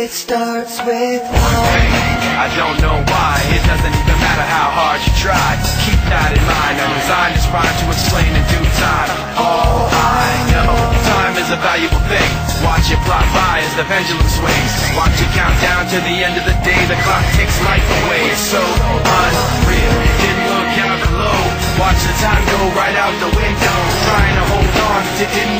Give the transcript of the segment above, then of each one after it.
It starts with one thing. I don't know why. It doesn't even matter how hard you try. Keep that in mind. I designed this rhyme to explain in due time. All I know, time is a valuable thing. Watch it fly by as the pendulum swings. Watch it count down to the end of the day. The clock takes life away. It's so unreal. Didn't look out below. Watch the time go right out the window. Trying to hold on to didn't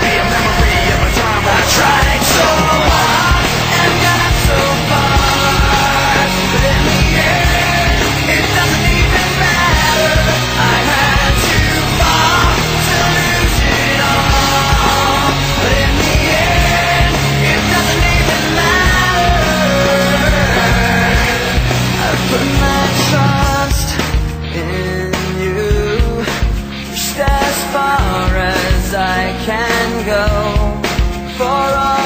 can go for all